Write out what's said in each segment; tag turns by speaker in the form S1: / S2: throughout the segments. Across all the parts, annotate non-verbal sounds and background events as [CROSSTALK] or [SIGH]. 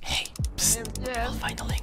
S1: Hey, psst, I'll find a link down below.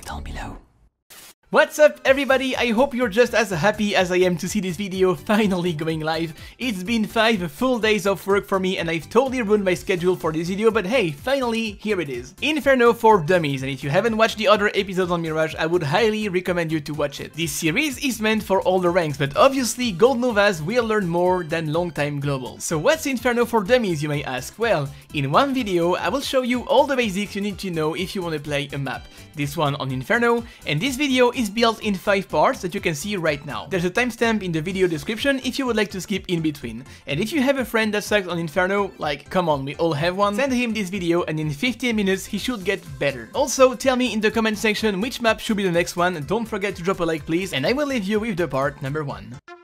S1: What's up everybody, I hope you're just as happy as I am to see this video finally going live. It's been 5 full days of work for me and I've totally ruined my schedule for this video, but hey, finally, here it is. Inferno for Dummies, and if you haven't watched the other episodes on Mirage, I would highly recommend you to watch it. This series is meant for all the ranks, but obviously Gold Novas will learn more than long-time globals. So what's Inferno for Dummies, you may ask? Well, in one video, I will show you all the basics you need to know if you want to play a map. This one on Inferno, and this video is built in 5 parts that you can see right now. There's a timestamp in the video description if you would like to skip in between. And if you have a friend that sucks on Inferno, like come on, we all have one, send him this video and in 15 minutes he should get better. Also, tell me in the comment section which map should be the next one, don't forget to drop a like please, and I will leave you with the part number 1.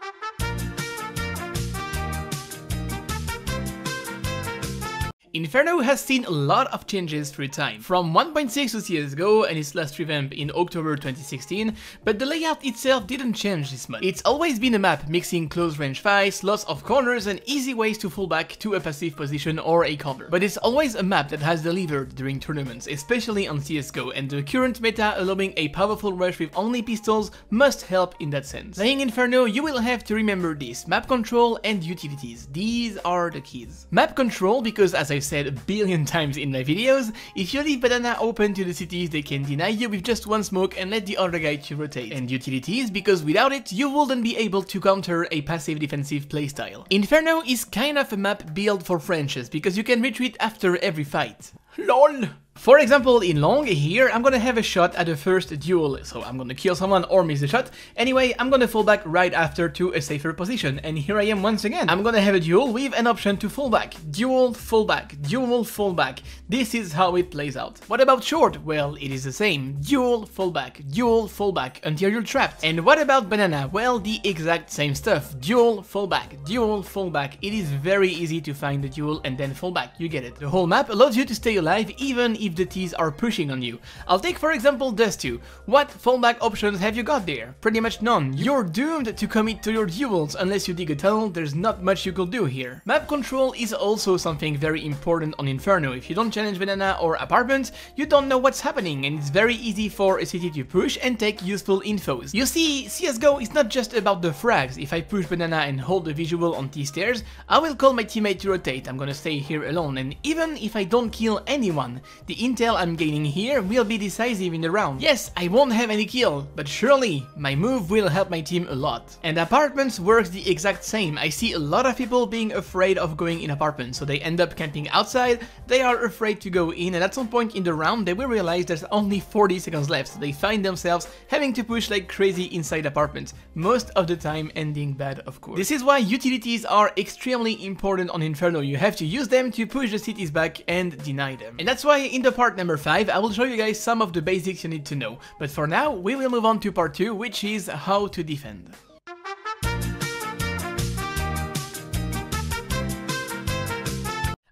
S1: Inferno has seen a lot of changes through time, from 1.6 to CSGO and its last revamp in October 2016, but the layout itself didn't change this much. It's always been a map mixing close range fights, lots of corners and easy ways to fall back to a passive position or a cover. But it's always a map that has delivered during tournaments, especially on CSGO, and the current meta allowing a powerful rush with only pistols must help in that sense. Playing Inferno, you will have to remember this, map control and utilities, these are the keys. Map control, because as I've said a billion times in my videos, if you leave banana open to the CTs they can deny you with just one smoke and let the other guy to rotate. And utilities, because without it you wouldn't be able to counter a passive defensive playstyle. Inferno is kind of a map built for Frenches, because you can retreat after every fight. LOL! For example, in Long, here, I'm gonna have a shot at the first duel, so I'm gonna kill someone or miss the shot. Anyway, I'm gonna fall back right after to a safer position, and here I am once again. I'm gonna have a duel with an option to fall back. Duel, fall back, duel, fall back. This is how it plays out. What about short? Well, it is the same. Duel, fall back, duel, fall back, until you're trapped. And what about banana? Well, the exact same stuff. Duel, fall back, duel, fall back. It is very easy to find the duel and then fall back, you get it. The whole map allows you to stay alive even if if the Ts are pushing on you. I'll take for example Dust 2. What fallback options have you got there? Pretty much none. You're doomed to commit to your duels unless you dig a tunnel, there's not much you could do here. Map control is also something very important on Inferno. If you don't challenge Banana or Apartment, you don't know what's happening and it's very easy for a CT to push and take useful infos. You see, CSGO is not just about the frags. If I push Banana and hold the visual on T-stairs, I will call my teammate to rotate, I'm gonna stay here alone and even if I don't kill anyone, the intel I'm gaining here will be decisive in the round. Yes, I won't have any kill, but surely my move will help my team a lot. And apartments works the exact same. I see a lot of people being afraid of going in apartments, so they end up camping outside, they are afraid to go in, and at some point in the round they will realize there's only 40 seconds left, so they find themselves having to push like crazy inside apartments, most of the time ending bad of course. This is why utilities are extremely important on Inferno, you have to use them to push the CTs back and deny them. And that's why in the part number 5 I will show you guys some of the basics you need to know, but for now we will move on to part 2 which is how to defend.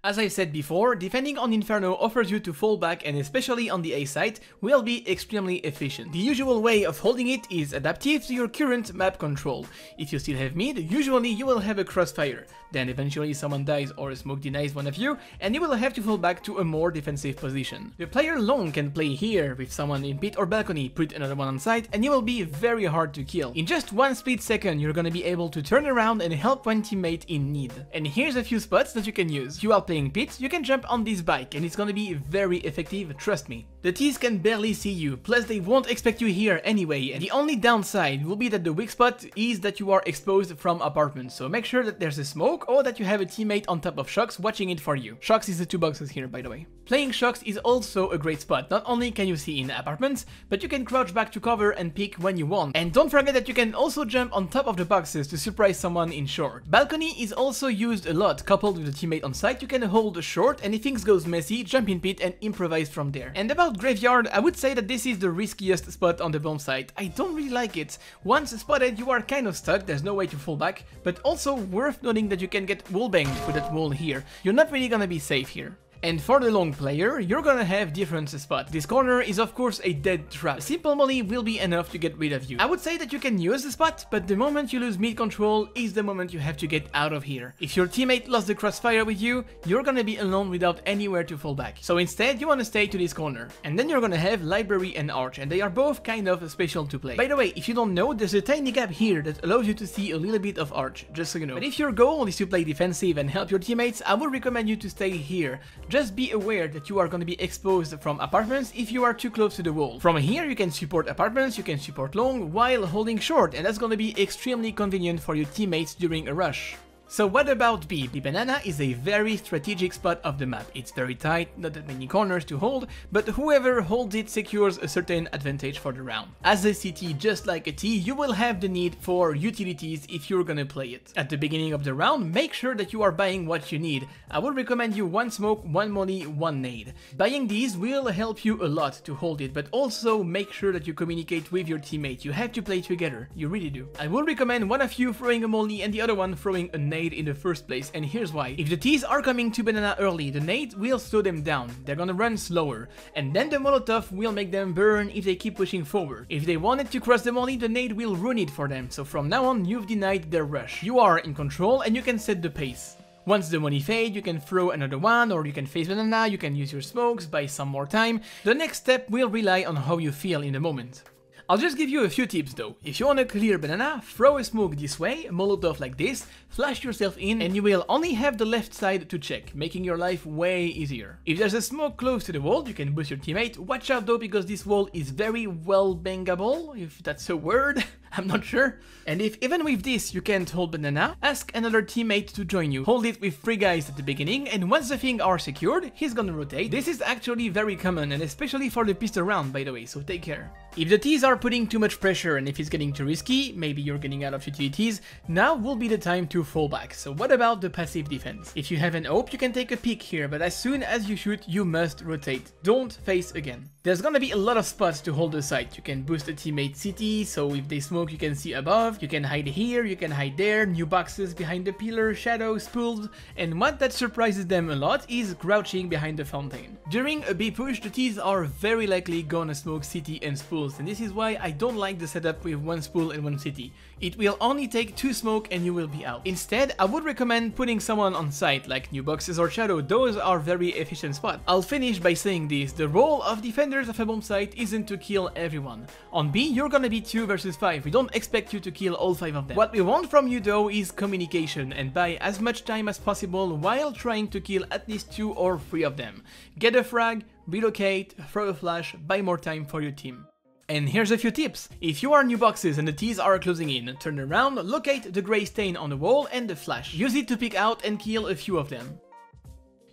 S1: As I said before, defending on Inferno offers you to fall back and especially on the A site will be extremely efficient. The usual way of holding it is adaptive to your current map control. If you still have mid, usually you will have a crossfire, then eventually someone dies or smoke denies one of you and you will have to fall back to a more defensive position. The player long can play here with someone in pit or balcony, put another one on site and you will be very hard to kill. In just one split second you're gonna be able to turn around and help one teammate in need. And here's a few spots that you can use. You are playing pit, you can jump on this bike and it's gonna be very effective, trust me. The Ts can barely see you, plus they won't expect you here anyway, and the only downside will be that the weak spot is that you are exposed from apartments, so make sure that there's a smoke or that you have a teammate on top of Shocks watching it for you. Shocks is the two boxes here by the way. Playing Shocks is also a great spot, not only can you see in apartments, but you can crouch back to cover and peek when you want. And don't forget that you can also jump on top of the boxes to surprise someone in short. Balcony is also used a lot, coupled with a teammate on site, you can hold short and if things goes messy, jump in pit and improvise from there. And about Graveyard, I would say that this is the riskiest spot on the bomb site. I don't really like it. Once spotted, you are kind of stuck, there's no way to fall back, but also worth noting that you can get wallbanged with that wall here. You're not really gonna be safe here. And for the long player, you're gonna have different spots. This corner is of course a dead trap. Simple molly will be enough to get rid of you. I would say that you can use the spot, but the moment you lose mid control is the moment you have to get out of here. If your teammate lost the crossfire with you, you're gonna be alone without anywhere to fall back. So instead, you wanna stay to this corner. And then you're gonna have library and arch, and they are both kind of special to play. By the way, if you don't know, there's a tiny gap here that allows you to see a little bit of arch, just so you know. But if your goal is to play defensive and help your teammates, I would recommend you to stay here. Just be aware that you are going to be exposed from apartments if you are too close to the wall. From here you can support apartments, you can support long while holding short and that's going to be extremely convenient for your teammates during a rush. So what about B? The banana is a very strategic spot of the map. It's very tight, not that many corners to hold, but whoever holds it secures a certain advantage for the round. As a CT, just like a T, you will have the need for utilities if you're gonna play it. At the beginning of the round, make sure that you are buying what you need. I would recommend you one smoke, one molly, one nade. Buying these will help you a lot to hold it, but also make sure that you communicate with your teammate. You have to play together, you really do. I would recommend one of you throwing a molly and the other one throwing a nade nade in the first place, and here's why. If the T's are coming to banana early, the nade will slow them down, they're gonna run slower, and then the molotov will make them burn if they keep pushing forward. If they wanted to cross the molly, the nade will ruin it for them, so from now on you've denied their rush. You are in control and you can set the pace. Once the money fade, you can throw another one, or you can face banana, you can use your smokes, buy some more time. The next step will rely on how you feel in the moment. I'll just give you a few tips though. If you want to clear banana, throw a smoke this way, a molotov like this, flash yourself in and you will only have the left side to check, making your life way easier. If there's a smoke close to the wall, you can boost your teammate. Watch out though because this wall is very well bangable, if that's a word. [LAUGHS] [LAUGHS] I'm not sure. And if even with this you can't hold banana, ask another teammate to join you. Hold it with three guys at the beginning and once the thing are secured, he's gonna rotate. This is actually very common and especially for the pistol round by the way, so take care. If the T's are putting too much pressure and if it's getting too risky, maybe you're getting out of utilities, now will be the time to fall back. So what about the passive defense? If you have an AWP, you can take a peek here, but as soon as you shoot, you must rotate. Don't face again. There's gonna be a lot of spots to hold the site. You can boost a teammate CT, so if they smoke you can see above, you can hide here, you can hide there, new boxes behind the pillar, shadows, pools, and what that surprises them a lot is crouching behind the fountain. During a B push, the T's are very likely gonna smoke CT and spools, and this is why I don't like the setup with one spool and one CT. It will only take two smoke and you will be out. Instead, I would recommend putting someone on site, like new boxes or shadow, those are very efficient spots. I'll finish by saying this, the role of defenders of a bomb site isn't to kill everyone. On B, you're gonna be 2 versus 5, we don't expect you to kill all 5 of them. What we want from you though is communication and buy as much time as possible while trying to kill at least 2 or 3 of them. Get a frag, relocate, throw a flash, buy more time for your team. And here's a few tips. If you are new boxes and the T's are closing in, turn around, locate the grey stain on the wall and the flash. Use it to pick out and kill a few of them.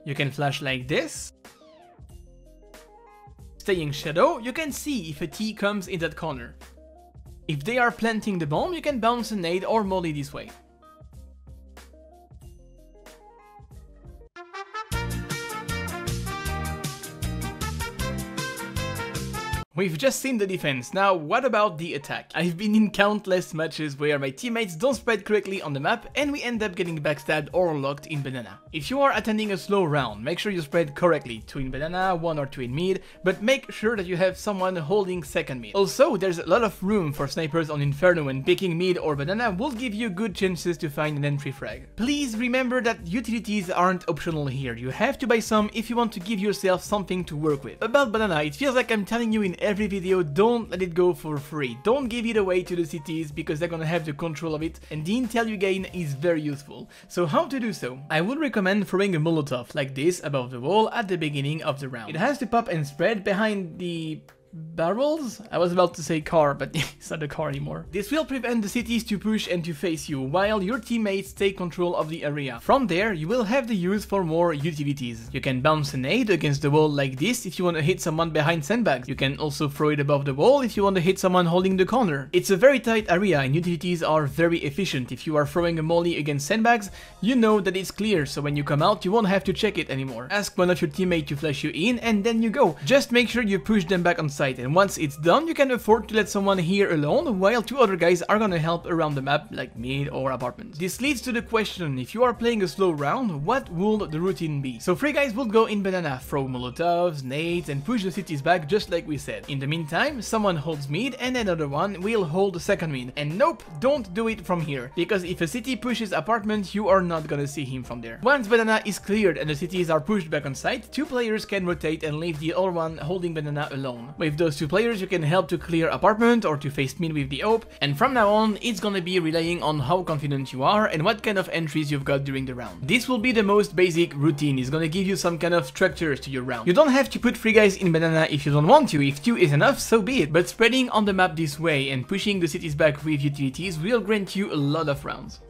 S1: You can flash like this. Staying shadow, you can see if a T comes in that corner. If they are planting the bomb, you can bounce a nade or molly this way. We've just seen the defense, now what about the attack? I've been in countless matches where my teammates don't spread correctly on the map and we end up getting backstabbed or locked in banana. If you are attending a slow round, make sure you spread correctly, 2 in banana, 1 or 2 in mid, but make sure that you have someone holding second mid. Also, there's a lot of room for snipers on Inferno and picking mid or banana will give you good chances to find an entry frag. Please remember that utilities aren't optional here, you have to buy some if you want to give yourself something to work with. About banana, it feels like I'm telling you in every video, don't let it go for free. Don't give it away to the CTs because they're gonna have the control of it and the intel you gain is very useful. So how to do so? I would recommend throwing a molotov like this above the wall at the beginning of the round. It has to pop and spread behind the barrels? I was about to say car, but [LAUGHS] it's not a car anymore. This will prevent the CTs to push and to face you, while your teammates take control of the area. From there, you will have the use for more utilities. You can bounce a nade against the wall like this if you want to hit someone behind sandbags. You can also throw it above the wall if you want to hit someone holding the corner. It's a very tight area and utilities are very efficient. If you are throwing a molly against sandbags, you know that it's clear, so when you come out, you won't have to check it anymore. Ask one of your teammates to flash you in and then you go. Just make sure you push them back on site site and once it's done you can afford to let someone here alone while two other guys are gonna help around the map like mid or apartment. This leads to the question, if you are playing a slow round, what would the routine be? So three guys would go in banana, throw molotovs, nades and push the CTs back just like we said. In the meantime, someone holds mid and another one will hold the second mid. And nope, don't do it from here, because if a CT pushes apartment, you are not gonna see him from there. Once banana is cleared and the CTs are pushed back on site, two players can rotate and leave the other one holding banana alone. With those two players, you can help to clear apartment or to face mid with the op. and from now on, it's gonna be relying on how confident you are and what kind of entries you've got during the round. This will be the most basic routine, it's gonna give you some kind of structure to your round. You don't have to put 3 guys in banana if you don't want to, if 2 is enough, so be it, but spreading on the map this way and pushing the CTs back with utilities will grant you a lot of rounds.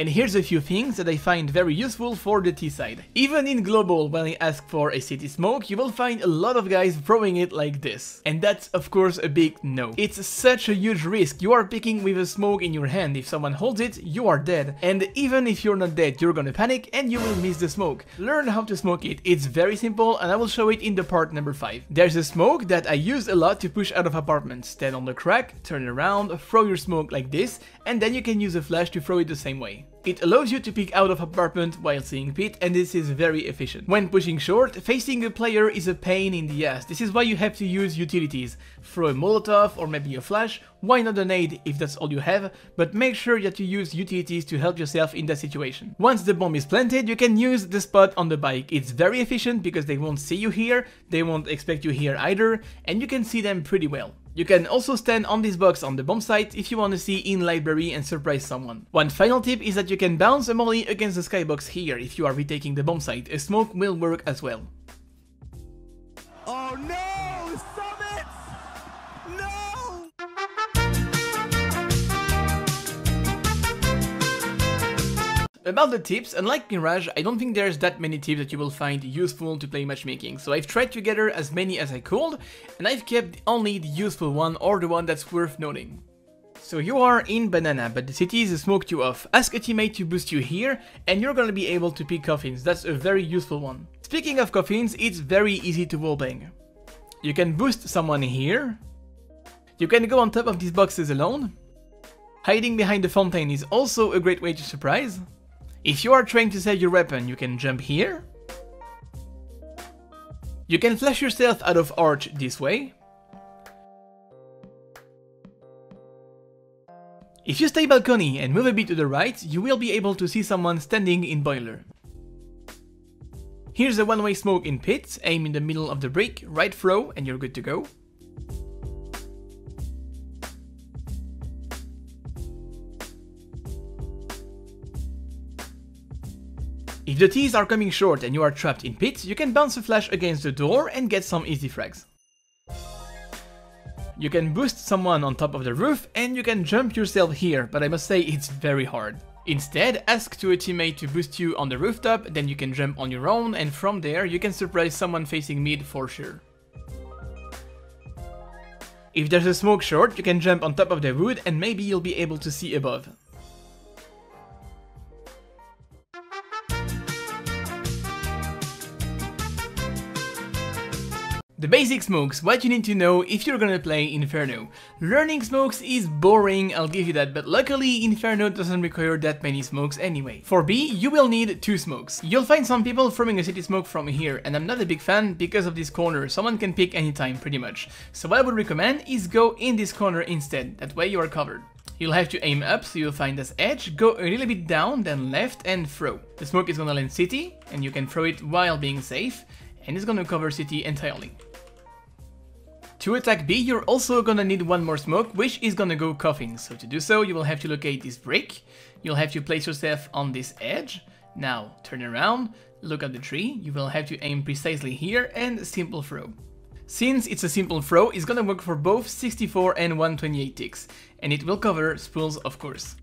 S1: And here's a few things that I find very useful for the T side. Even in global, when I ask for a CT smoke, you will find a lot of guys throwing it like this. And that's of course a big no. It's such a huge risk, you are picking with a smoke in your hand, if someone holds it, you are dead. And even if you're not dead, you're gonna panic and you will miss the smoke. Learn how to smoke it, it's very simple and I will show it in the part number 5. There's a smoke that I use a lot to push out of apartments. Stand on the crack, turn around, throw your smoke like this, and then you can use a flash to throw it the same way. It allows you to peek out of apartment while seeing pit and this is very efficient. When pushing short, facing a player is a pain in the ass. This is why you have to use utilities. Throw a molotov or maybe a flash, why not a nade if that's all you have, but make sure that you use utilities to help yourself in that situation. Once the bomb is planted, you can use the spot on the bike. It's very efficient because they won't see you here, they won't expect you here either, and you can see them pretty well. You can also stand on this box on the bomb site if you want to see in library and surprise someone. One final tip is that you can bounce a molly against the skybox here if you are retaking the bomb site, a smoke will work as well. About the tips, unlike Mirage, I don't think there's that many tips that you will find useful to play matchmaking, so I've tried to gather as many as I could, and I've kept only the useful one or the one that's worth noting. So you are in Banana, but the CT is smoked you off. Ask a teammate to boost you here, and you're gonna be able to pick coffins, that's a very useful one. Speaking of coffins, it's very easy to wallbang. You can boost someone here, you can go on top of these boxes alone, hiding behind the fountain is also a great way to surprise, if you are trying to save your weapon, you can jump here. You can flash yourself out of arch this way. If you stay balcony and move a bit to the right, you will be able to see someone standing in boiler. Here's a one-way smoke in pit, aim in the middle of the brick, right throw and you're good to go. If the T's are coming short and you are trapped in pit, you can bounce a flash against the door and get some easy frags. You can boost someone on top of the roof and you can jump yourself here, but I must say it's very hard. Instead, ask to a teammate to boost you on the rooftop, then you can jump on your own and from there you can surprise someone facing mid for sure. If there's a smoke short, you can jump on top of the wood and maybe you'll be able to see above. The basic smokes, what you need to know if you're gonna play Inferno. Learning smokes is boring, I'll give you that, but luckily Inferno doesn't require that many smokes anyway. For B, you will need two smokes. You'll find some people throwing a CT smoke from here, and I'm not a big fan because of this corner, someone can pick anytime pretty much. So what I would recommend is go in this corner instead, that way you are covered. You'll have to aim up so you'll find this edge, go a little bit down, then left and throw. The smoke is gonna land CT, and you can throw it while being safe, and it's gonna cover CT entirely. To attack B, you're also gonna need one more smoke, which is gonna go coffins. So to do so, you will have to locate this brick, you'll have to place yourself on this edge, now turn around, look at the tree, you will have to aim precisely here and simple throw. Since it's a simple throw, it's gonna work for both 64 and 128 ticks, and it will cover spools of course.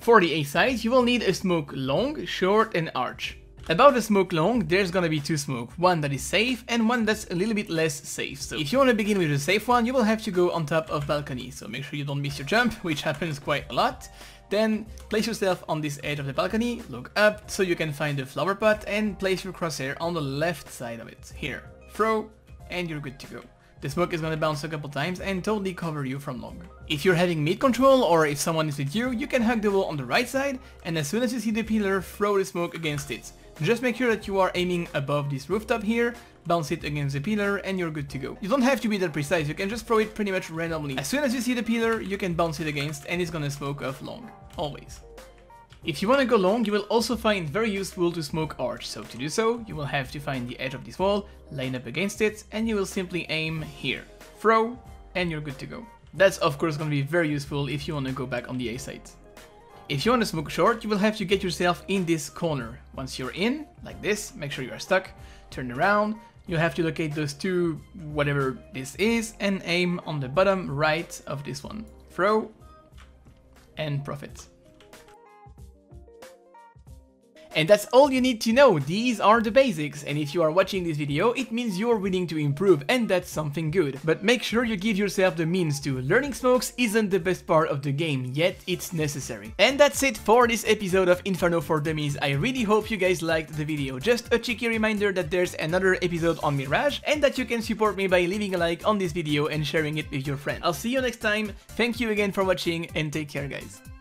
S1: For the A side, you will need a smoke long, short and arch. About the smoke long, there's gonna be two smoke, one that is safe and one that's a little bit less safe. So if you wanna begin with the safe one, you will have to go on top of balcony, so make sure you don't miss your jump, which happens quite a lot. Then place yourself on this edge of the balcony, look up so you can find the flower pot and place your crosshair on the left side of it. Here, throw, and you're good to go. The smoke is gonna bounce a couple times and totally cover you from long. If you're having mid control or if someone is with you, you can hug the wall on the right side and as soon as you see the pillar, throw the smoke against it. Just make sure that you are aiming above this rooftop here, bounce it against the pillar and you're good to go. You don't have to be that precise, you can just throw it pretty much randomly. As soon as you see the pillar, you can bounce it against and it's gonna smoke off long. Always. If you want to go long, you will also find very useful to smoke arch, so to do so, you will have to find the edge of this wall, line up against it, and you will simply aim here. Throw, and you're good to go. That's of course going to be very useful if you want to go back on the A site. If you want to smoke short, you will have to get yourself in this corner. Once you're in, like this, make sure you are stuck, turn around, You'll have to locate those two, whatever this is, and aim on the bottom right of this one. Throw, and profit. And that's all you need to know, these are the basics, and if you are watching this video, it means you're willing to improve, and that's something good. But make sure you give yourself the means to. Learning smokes isn't the best part of the game, yet it's necessary. And that's it for this episode of Inferno for Dummies, I really hope you guys liked the video. Just a cheeky reminder that there's another episode on Mirage, and that you can support me by leaving a like on this video and sharing it with your friends. I'll see you next time, thank you again for watching, and take care guys.